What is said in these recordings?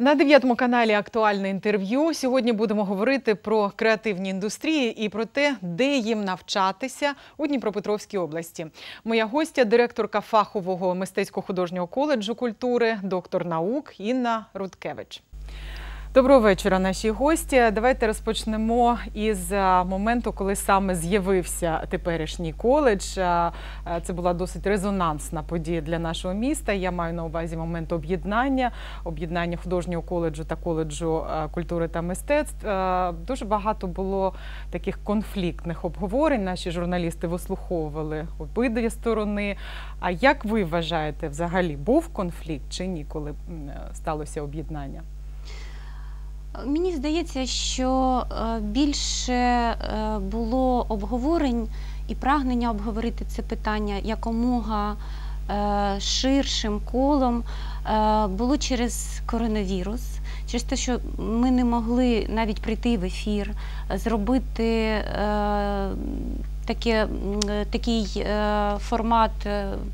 На дев'ятому каналі актуальне інтерв'ю. Сьогодні будемо говорити про креативні індустрії і про те, де їм навчатися у Дніпропетровській області. Моя гостя, директорка фахового мистецько-художнього коледжу культури, доктор наук Інна Рудкевич. Доброго вечора, наші гості. Давайте розпочнемо із моменту, коли саме з'явився теперішній коледж. А, а, Це була досить резонансна подія для нашого міста. Я маю на увазі момент об'єднання, об'єднання художнього коледжу та коледжу культури та мистецтв. Дуже багато було таких конфліктних обговорень. Наші журналісти вислуховували обидві сторони. А як ви вважаєте, взагалі був конфлікт чи ні, коли сталося об'єднання? Мені здається, що е, більше е, було обговорень і прагнення обговорити це питання якомога е, ширшим колом було через коронавірус, через те, що ми не могли навіть прийти в ефір, зробити е, таке, такий е, формат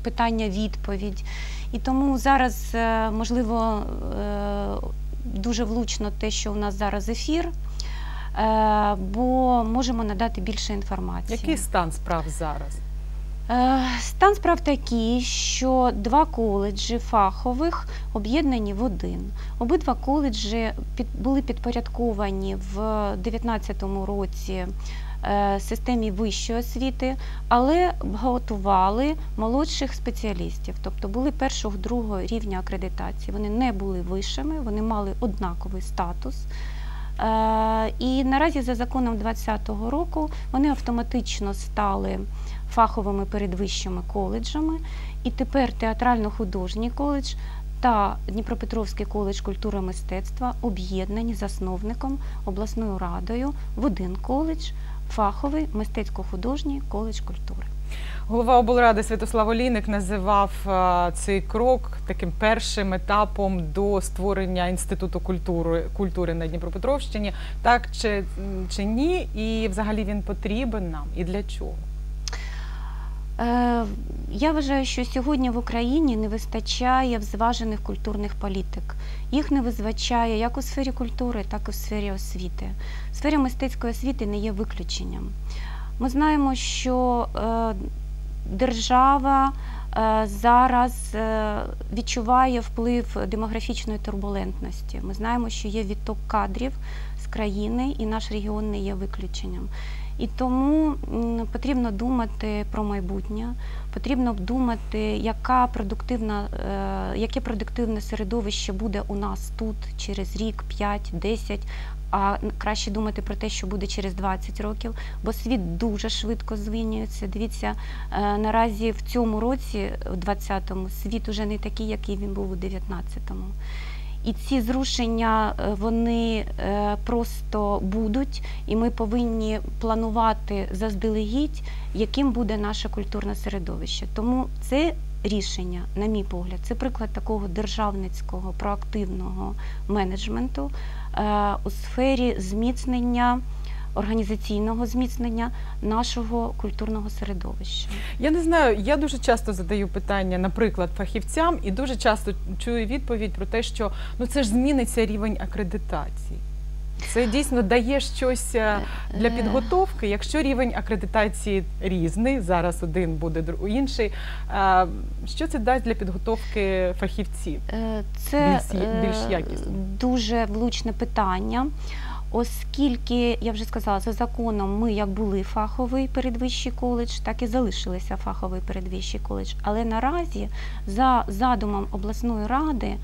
питання-відповідь. І тому зараз, можливо, е, дуже влучно те, що у нас зараз ефір, е, бо можемо надати більше інформації. Який стан справ зараз? Е, Стан справ такий, що два коледжі фахових об'єднані в один. Обидва коледжі були підпорядковані в 2019 році системі вищої освіти, але готували молодших спеціалістів, тобто були першого другого рівня акредитації. Вони не були вищими, вони мали однаковий статус. Е, І наразі за законом 2020 року вони автоматично стали фаховими передвищими коледжами, і тепер театрально-художній коледж та Дніпропетровський коледж культури і мистецтва об'єднані засновником обласною радою в один коледж фаховий мистецько-художній коледж культури. Голова облради Святослав Олійник називав цей крок таким першим етапом до створення інституту культури культури на Дніпропетровщині. Так чи, чи ні? І взагалі він потрібен нам і для чого? Е, Я вважаю, що сьогодні в Україні не вистачає взважених культурних політик. Їх не вистачає як у сфері культури, так і в сфері освіти. Сфера мистецької освіти не є виключенням. Ми знаємо, що е, держава е, зараз відчуває вплив демографічної турбулентності. Ми знаємо, що є відток кадрів з країни, і наш регіон не є виключенням. І тому потрібно думати про майбутнє, потрібно думати, яка продуктивна, е, яке продуктивне середовище буде у нас тут через рік, 5, 10, а краще думати про те, що буде через 20 років, бо світ дуже швидко змінюється. Дивіться, е, наразі в цьому році, у 20-му, світ уже не такий, який він був у 19-му. І ці зрушення е, вони е, просто будуть, і ми повинні планувати заздалегідь, яким буде наше культурне середовище. Тому це рішення, на мій погляд, це приклад такого державницького проактивного менеджменту е, у сфері зміцнення. Організаційного зміцнення нашого культурного середовища. Я не знаю, я дуже часто задаю питання, наприклад, фахівцям, і дуже часто чую відповідь про те, що ну це ж зміниться рівень акредитації. Це дійсно дає щось е, для підготовки. Якщо рівень акредитації різний, зараз один буде інший. е, Що це дасть для підготовки фахівців? Е, Це Більш більш е, якісно. дуже влучне питання. Оскільки я вже сказала, за законом ми як були фаховий передвищий коледж, так і залишилися фаховий передвищий коледж. Але наразі за задумом обласної ради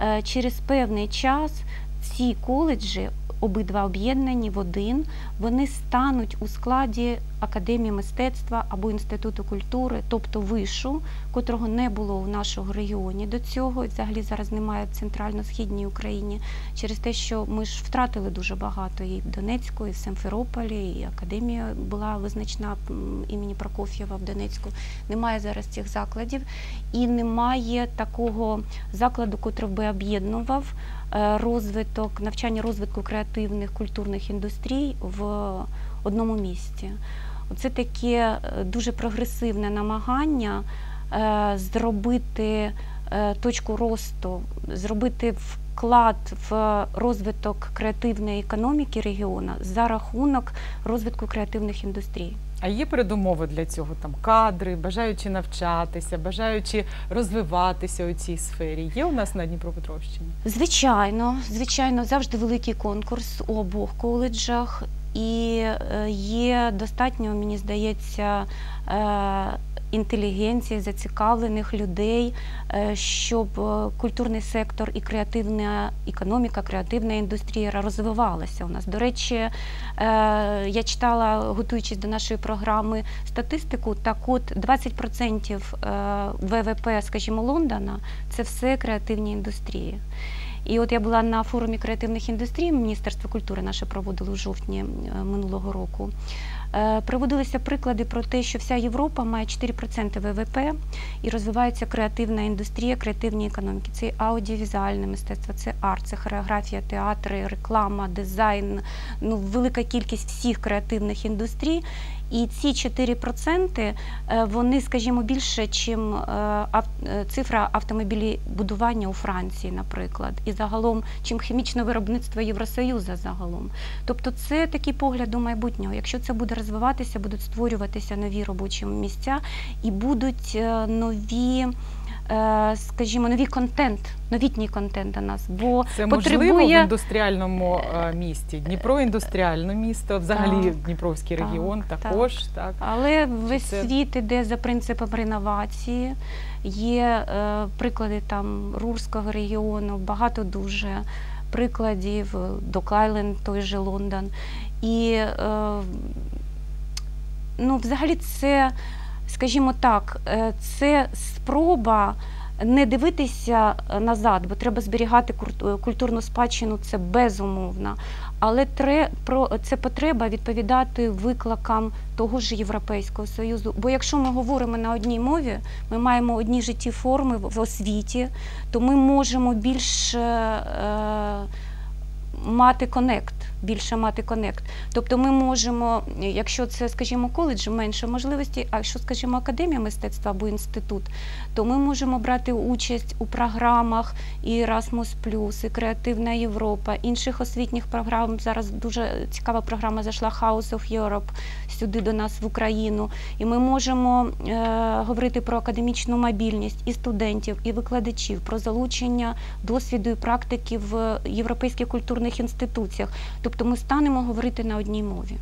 е, через певний час ці коледжі, обидва об'єднані в один, вони стануть у складі академії мистецтва або інституту культури, тобто вишу, котрого не було в нашому регіоні до цього. І взагалі зараз немає в центрально-східній Україні через те, що ми ж втратили дуже багато і в Донецьку, і в Симферополі, і академія була визначна імені Прокоф'єва в Донецьку. Немає зараз цих закладів і немає такого закладу, котрий би об'єднував розвиток, навчання розвитку креативних культурних індустрій в одному місці. Це таке е, дуже прогресивне намагання е, зробити е, точку росту, зробити вклад в розвиток креативної економіки регіону за рахунок розвитку креативних індустрій. А є передумови для цього там кадри, бажаючи навчатися, бажаючи розвиватися у цій сфері. Є у нас на Дніпропетровщині? Звичайно, звичайно, завжди великий конкурс у обох коледжах, і е, є достатньо, мені здається, е, інтелігенції, зацікавлених людей, е, щоб е, культурний сектор і креативна економіка, креативна індустрія розвивалася у нас. До речі, е, я читала, готуючись до нашої програми, статистику. Так, от 20% е, ВВП, скажімо, Лондона це все креативні індустрії. І от я була на форумі креативних індустрій, Міністерство культури наше проводило у жовтні минулого року. Е, Приводилися приклади про те, що вся Європа має 4% ВВП і розвивається креативна індустрія, креативні економіки. Це аудіовізуальне мистецтво, це арт, це хореографія, театри, реклама, дизайн, ну велика кількість всіх креативних індустрій. І ці 4% е, вони, скажімо, більше, чим е, е, цифра автомобілібудування у Франції, наприклад, і загалом, чим хімічне виробництво Євросоюзу загалом. Тобто, це такий погляд до майбутнього. Якщо це буде розвиватися, будуть створюватися нові робочі місця і будуть нові. Е, Скажімо, нові контент, новітній контент у нас, бо Це можливо в індустріальному е, місті. Дніпро індустріальне місто, взагалі Так, Дніпровський так, регіон також. Так. Але весь це- світ іде за принципом реновації. Є е, приклади там Рурського регіону, багато дуже прикладів, Док-Айленд, той же Лондон. І е, ну, взагалі це, скажімо так, е, це спроба. Не дивитися е, назад, бо треба зберігати кур- культурну спадщину, це безумовно. Але це потреба відповідати викликам того ж Європейського Союзу. Бо якщо ми говоримо на одній мові, ми маємо одні житті форми в освіті, то ми можемо більше е, мати конект, більше мати конект. Тобто ми можемо, якщо це, скажімо, коледж, менше можливості, а якщо, скажімо, академія мистецтва або інститут, то ми можемо брати участь у програмах і Erasmus+, і Креативна Європа, інших освітніх програм. Зараз дуже цікава програма зайшла House of Europe сюди до нас в Україну. І ми можемо е, говорити про академічну мобільність і студентів, і викладачів, про залучення досвіду і практики в європейських культурних інституціях. Тобто ми станемо говорити на одній мові.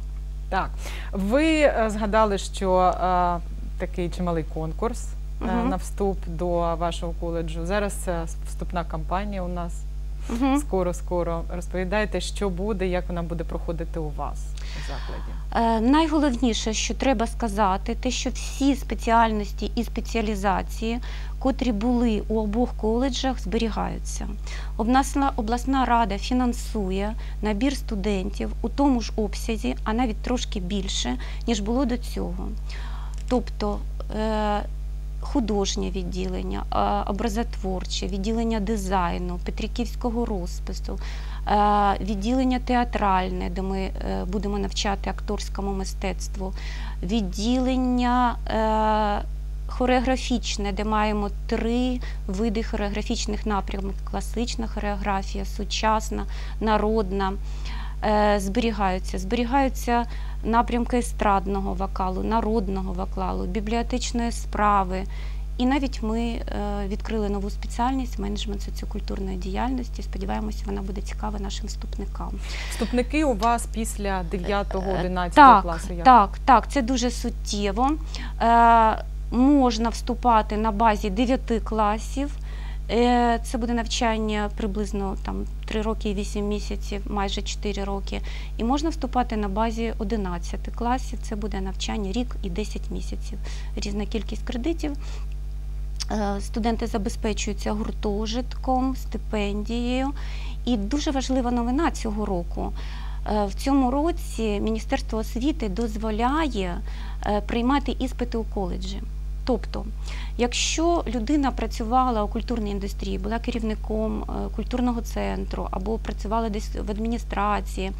Так, ви е, згадали, що е, такий чималий конкурс Мгм. на вступ до вашого коледжу. Зараз вступна кампанія у нас. Угу. Скоро, скоро. Розповідайте, що буде, як вона буде проходити у вас закладі. Е, Найголовніше, що треба сказати, те, що всі спеціальності і спеціалізації, котрі були у обох коледжах, зберігаються. Обласна, обласна рада фінансує набір студентів у тому ж обсязі, а навіть трошки більше, ніж було до цього. Тобто е, художнє відділення, е, образотворче, відділення дизайну, петриківського розпису, е, відділення театральне, де ми е, будемо навчати акторському мистецтву, відділення хореографічне, де маємо три види хореографічних напрямок: класична хореографія, сучасна, народна. Е, Зберігаються. Зберігаються напрямки естрадного вокалу, народного вокалу, бібліотечної справи. І навіть ми е, відкрили нову спеціальність менеджмент соціокультурної діяльності. Сподіваємося, вона буде цікава нашим вступникам. Вступники у вас після 9-11 Е, так, класу. як? Так, так, це дуже суттєво. Можна вступати на базі 9 класів. Е, Це буде навчання приблизно там 3 роки і 8 місяців, майже 4 роки. І можна вступати на базі 11 класів. Це буде навчання рік і 10 місяців. Різна кількість кредитів. Е, Студенти забезпечуються гуртожитком, стипендією. І дуже важлива новина цього року. Е, В цьому році Міністерство освіти дозволяє приймати іспити у коледжі. Тобто, якщо людина працювала у культурній індустрії, була керівником е, культурного центру або працювала десь в адміністрації,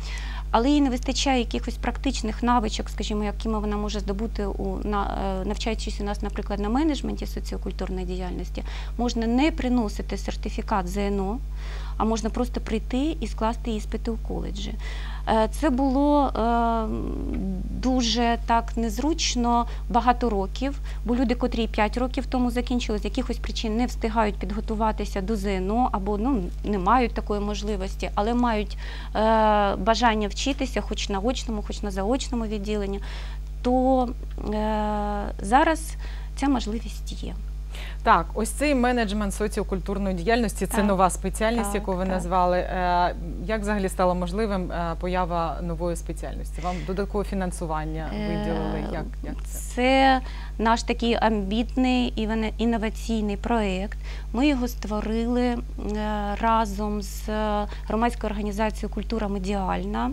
але їй не вистачає якихось практичних навичок, скажімо, якими вона може здобути у на е, навчаючись у нас, наприклад, на менеджменті соціокультурної діяльності, можна не приносити сертифікат ЗНО, а можна просто прийти і скласти іспити у коледжі. Е, Це було е, дуже так незручно багато років, бо люди, котрі 5 років тому закінчили, з якихось причин не встигають підготуватися до ЗНО або ну, не мають такої можливості, але мають е, бажання вчитися, хоч на очному, хоч на заочному відділенні, то зараз ця можливість є. Так, ось цей менеджмент соціокультурної діяльності це Так, нова спеціальність, так, яку ви так. назвали. Е, Як взагалі стало можливим е, поява нової спеціальності? Вам додаткове фінансування Е, виділили? Як, як це? Це наш такий амбітний і інноваційний проєкт. Ми його створили разом з громадською організацією Культура медіальна,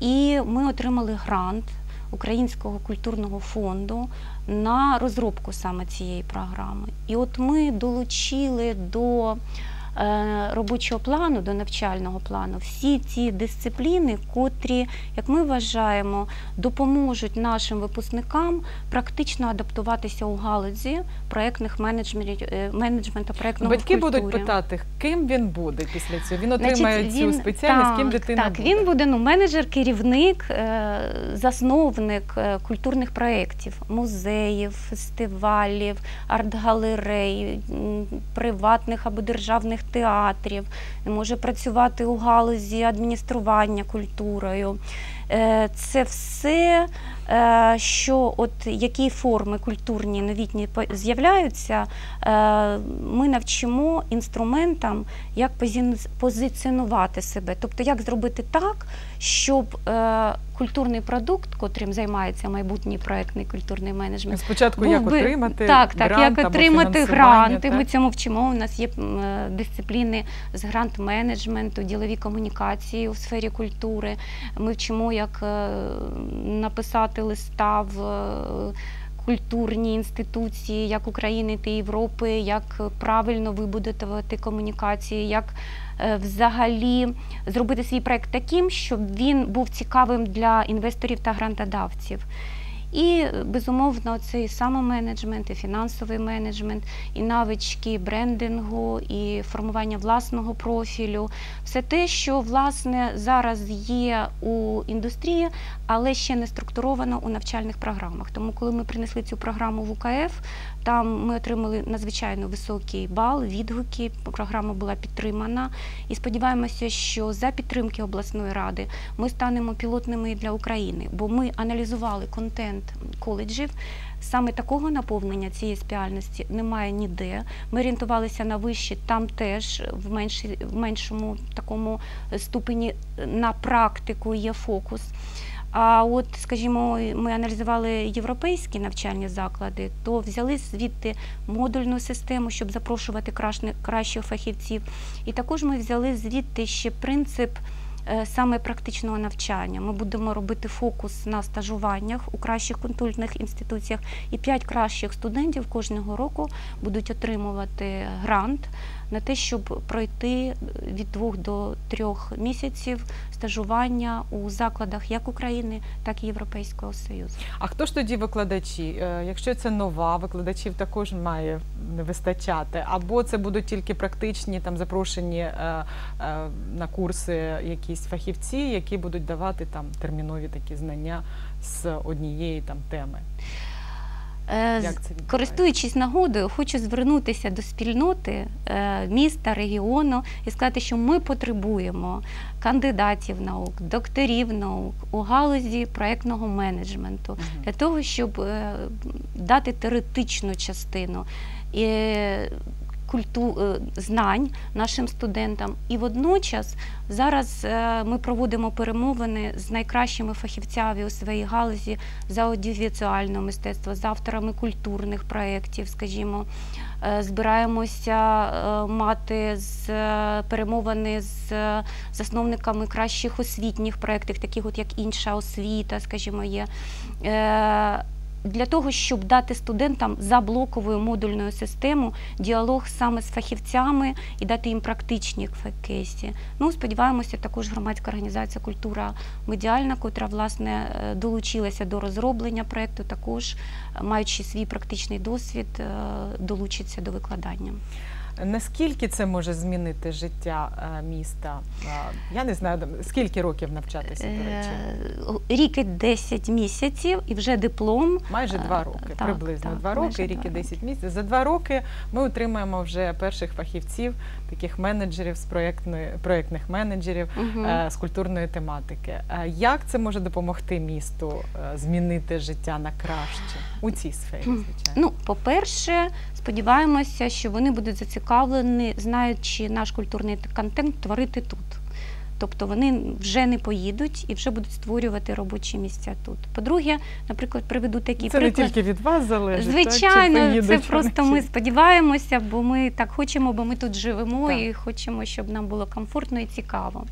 і ми отримали грант Українського культурного фонду на розробку саме цієї програми. І от ми долучили до робочого плану, до навчального плану всі ці дисципліни, котрі, як ми вважаємо, допоможуть нашим випускникам практично адаптуватися у галузі проєктних менеджментів, е, менеджменту проєктного Батьки будуть питати, ким він буде після цього. Він отримає Значить, цю спеціальність, так, ким дитина так, буде. він буде ну, менеджер, керівник, е, засновник е, культурних проєктів, музеїв, фестивалів, арт-галерей, приватних або державних театрів, може працювати у галузі адміністрування культурою. Е, Це все, е, що от які форми культурні новітні з'являються, е, ми навчимо інструментам, як позиціонувати себе. Тобто, як зробити так, щоб культурний продукт, котрим займається майбутній проектний культурний менеджмент, Спочатку як би- отримати так, так, грант як отримати гранти. так? Ми цьому вчимо. У нас є е, дисципліни з грант-менеджменту, ділові комунікації у сфері культури. Ми вчимо, як е, написати листа в. е, Культурні інституції, як України та Європи, як правильно вибудувати комунікації, як взагалі зробити свій проект таким, щоб він був цікавим для інвесторів та грантодавців. І безумовно цей самоменеджмент, і фінансовий менеджмент, і навички брендингу, і формування власного профілю, все те, що власне зараз є у індустрії, але ще не структуровано у навчальних програмах. Тому, коли ми принесли цю програму в УКФ, там ми отримали надзвичайно високий бал, відгуки. Програма була підтримана. І сподіваємося, що за підтримки обласної ради ми станемо пілотними для України, бо ми аналізували контент коледжів. Саме такого наповнення цієї спеціальності немає ніде. Ми орієнтувалися на вищі, там теж в, менші, в меншому такому ступені на практику є фокус. А от, скажімо, ми аналізували європейські навчальні заклади, то взяли звідти модульну систему, щоб запрошувати кращих, фахівців. І також ми взяли звідти ще принцип е, саме практичного навчання. Ми будемо робити фокус на стажуваннях у кращих культурних інституціях, і п'ять кращих студентів кожного року будуть отримувати грант на те, щоб пройти від двох до трьох місяців стажування у закладах як України, так і Європейського Союзу. А хто ж тоді викладачі? Е, Якщо це нова, викладачів також має не вистачати. Або це будуть тільки практичні там запрошені е, е, на курси якісь фахівці, які будуть давати там термінові такі знання з однієї там теми. Користуючись нагодою, хочу звернутися до спільноти е, міста, регіону і сказати, що ми потребуємо кандидатів наук, докторів наук у галузі проектного менеджменту для того, щоб е, дати теоретичну частину. І, Культу е, знань нашим студентам, і водночас зараз е, ми проводимо перемовини з найкращими фахівцями у своїй галузі з аудіовізуального мистецтва, з авторами культурних проєктів, скажімо, Е, збираємося мати з перемовини з засновниками кращих освітніх проєктів, таких от як інша освіта, скажімо, є. Для того, щоб дати студентам за блоковою модульною системою діалог саме з фахівцями і дати їм практичні кейси. Ну, сподіваємося, також громадська організація Культура медіальна, котра власне е, долучилася до розроблення проєкту, також е, маючи свій практичний досвід, е, долучиться до викладання. Наскільки це може змінити життя е, міста? Е, Я не знаю, скільки років навчатися, до речі? Е, Рік і 10 місяців і вже диплом. Майже два роки, так, приблизно так, два роки, рік і 10 місяців. За два роки ми отримаємо вже перших фахівців, таких менеджерів з проєктних менеджерів е, з культурної тематики. Як це може допомогти місту змінити життя на краще у цій сфері? Звичайно. Ну, по-перше, сподіваємося, що вони будуть зацікавлені, знаючи наш культурний контент, творити тут. Тобто вони вже не поїдуть і вже будуть створювати робочі місця тут. По-друге, наприклад, приведу такий це приклад. не тільки від вас залежить. так, чи Звичайно, це просто ми сподіваємося, бо ми так хочемо, бо ми тут живемо Так. і хочемо, щоб нам було комфортно і цікаво.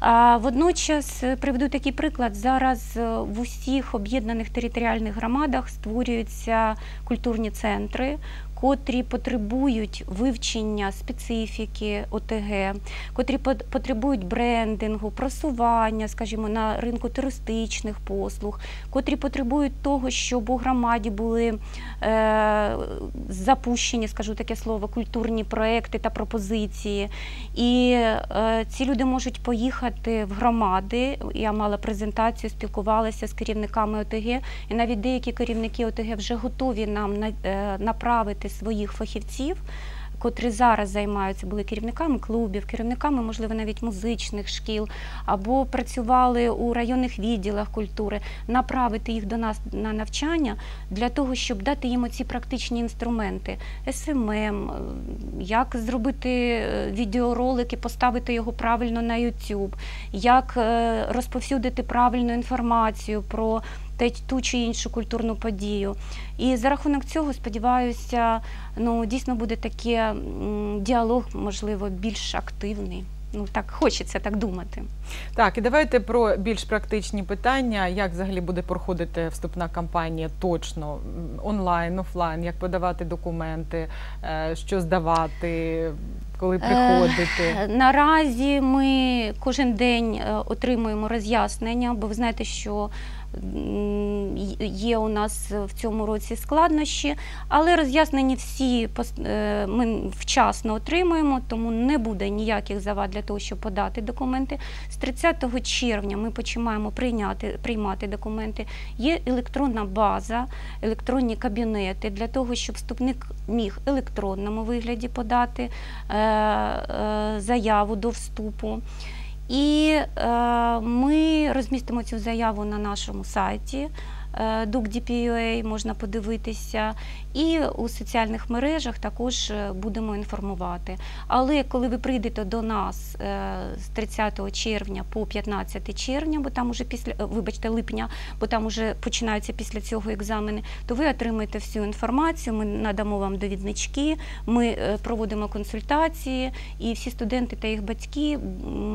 А водночас е, приведу такий приклад. Зараз е, в усіх об'єднаних територіальних громадах створюються культурні центри, котрі потребують вивчення специфіки ОТГ, котрі потребують брендингу, просування, скажімо, на ринку туристичних послуг, котрі потребують того, щоб у громаді були е, запущені, скажу таке слово, культурні проекти та пропозиції. І е, ці люди можуть поїхати в громади. Я мала презентацію, спілкувалася з керівниками ОТГ, і навіть деякі керівники ОТГ вже готові нам на- е, направити своїх фахівців. Котрі зараз займаються, були керівниками клубів, керівниками, можливо, навіть музичних шкіл, або працювали у районних відділах культури, направити їх до нас на навчання для того, щоб дати їм оці практичні інструменти, SMM, е, як зробити е, відеоролик і поставити його правильно на YouTube, як е, розповсюдити правильну інформацію про ту чи іншу культурну подію. І за рахунок цього, сподіваюся, ну дійсно буде таке діалог, можливо, більш активний. Ну так хочеться так думати. Так, і давайте про більш практичні питання. Як взагалі буде проходити вступна кампанія точно онлайн, офлайн, як подавати документи, е, що здавати, коли приходити. Е, Наразі ми кожен день е, отримуємо роз'яснення, бо ви знаєте, що є у нас в цьому році складнощі, але роз'яснення всі е, ми вчасно отримуємо, тому не буде ніяких завад для того, щоб подати документи. З 30 червня ми починаємо прийняти, приймати документи. Є електронна база, електронні кабінети для того, щоб вступник міг електронному вигляді подати е, е, заяву до вступу. І е, ми розмістимо цю заяву на нашому сайті. Е, DUC.DP.UA, можна подивитися, і у соціальних мережах також е, будемо інформувати. Але коли ви прийдете до нас е, з 30 червня по 15 червня, бо там уже після, вибачте, липня, бо там уже починаються після цього екзамени, то ви отримаєте всю інформацію. Ми надамо вам довіднички, ми проводимо консультації, і всі студенти та їх батьки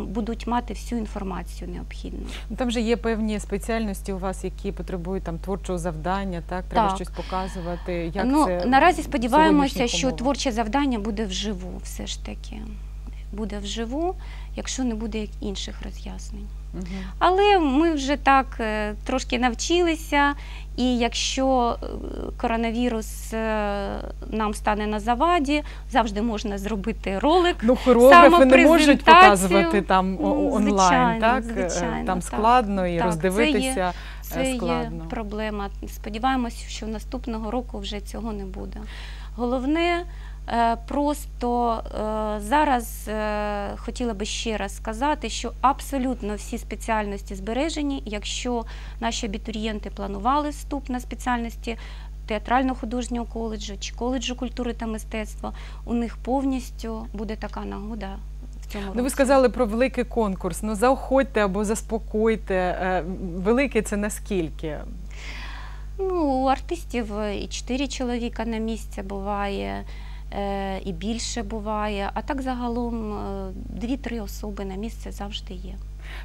будуть мати всю інформацію необхідну. Ну, Там же є певні спеціальності у вас, які потребують там творчого завдання, так? Треба Так. щось показувати. Як ну, це наразі сподіваємося, що творче завдання буде вживу, все ж таки. Буде вживу, якщо не буде інших роз'яснень. Мгм. Але ми вже так е, трошки навчилися, і якщо е, коронавірус е, нам стане на заваді, завжди можна зробити ролик. Ну, хореографи не можуть показувати там онлайн, звичайно, так? Звичайно, там так. складно і Так, роздивитися. Це є складно. проблема. Сподіваємось, що наступного року вже цього не буде. Головне. е, Просто е, зараз е, хотіла би ще раз сказати, що абсолютно всі спеціальності збережені. Якщо наші абітурієнти планували вступ на спеціальності театрально-художнього коледжу чи коледжу культури та мистецтва, у них повністю буде така нагода цьому році. Ну, ви сказали про великий конкурс. Ну, заохотьте або заспокойте. Е, Великий це наскільки? Ну, у артистів і чотири чоловіка на місце буває, е, і більше буває. А так загалом е, 2-3 особи на місце завжди є.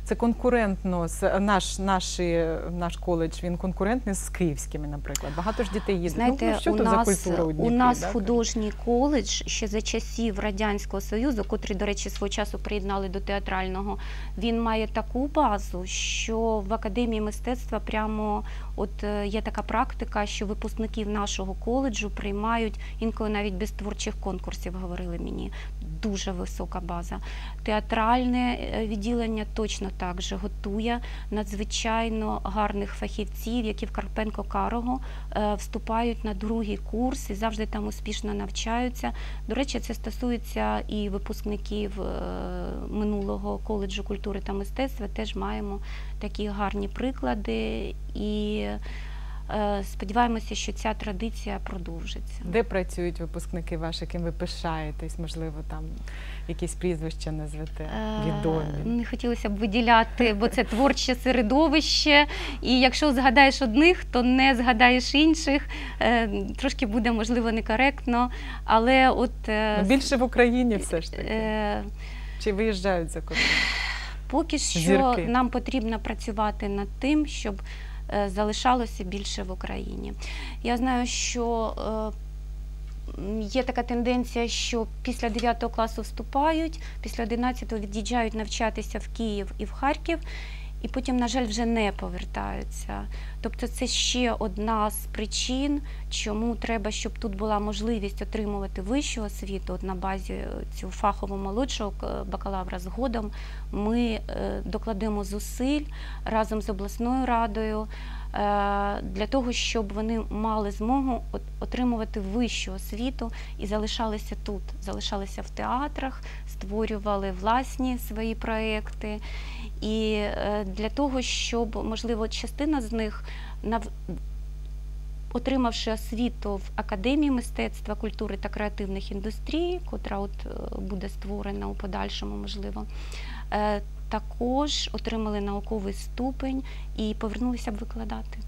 Це конкурентно з наш, наші, наш коледж. Він конкурентний з київськими, наприклад. Багато ж дітей їде. Знаєте, ну, ну, що у то нас, за культура у у нас да? художній коледж ще за часів Радянського Союзу, котрий, до речі, свого часу приєднали до театрального, він має таку базу, що в академії мистецтва прямо от е, є така практика, що випускників нашого коледжу приймають інколи навіть без творчих конкурсів, говорили мені. Дуже висока база. Театральне е, відділення точно так же готує надзвичайно гарних фахівців, які в Карпенко Карого е, вступають на другий курс і завжди там успішно навчаються. До речі, це стосується і випускників е, минулого коледжу культури та мистецтва. Теж маємо такі гарні приклади і сподіваємося, що ця традиція продовжиться. Де працюють випускники ваші, яким ви пишаєтесь? Можливо, там якісь прізвища назвете Е, відомі. Не хотілося б виділяти, бо це творче середовище. І якщо згадаєш одних, то не згадаєш інших. Е, Трошки буде можливо некоректно. Але от е, Ну, більше в Україні все ж таки. е, Чи виїжджають за кордон? поки що Зірки. нам потрібно працювати над тим, щоб е, залишалося більше в Україні. Я знаю, що е, є така тенденція, що після 9 класу вступають, після 11 від'їжджають навчатися в Київ і в Харків. І потім, на жаль, вже не повертаються. Тобто це ще одна з причин, чому треба, щоб тут була можливість отримувати вищу освіту От на базі е, цього фахово молодшого е, бакалавра згодом. Ми е, докладемо зусиль разом з обласною радою для того, щоб вони мали змогу отримувати вищу освіту і залишалися тут, залишалися в театрах, створювали власні свої проекти. І для того, щоб, можливо, частина з них. Отримавши освіту в Академії мистецтва, культури та креативних індустрій, котра от е, буде створена у подальшому, можливо, е, також отримали науковий ступень і повернулися б викладати.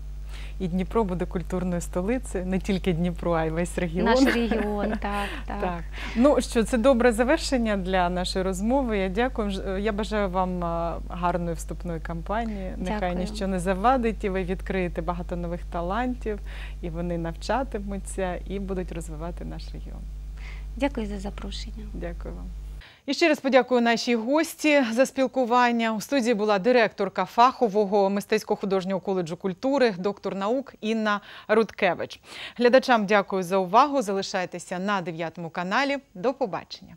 І Дніпро буде культурною столицею, не тільки Дніпро, а й весь регіон. Наш регіон, так, так. Так. Ну що, це добре завершення для нашої розмови. Я дякую. Я бажаю вам гарної вступної кампанії. Нехай Дякую. ніщо не завадить, і ви відкриєте багато нових талантів, і вони навчатимуться і будуть розвивати наш регіон. Дякую за запрошення. Дякую вам. І ще раз подякую нашій гості за спілкування. У студії була директорка фахового мистецько-художнього коледжу культури, доктор наук Інна Рудкевич. Глядачам дякую за увагу. Залишайтеся на 9 каналі. До побачення.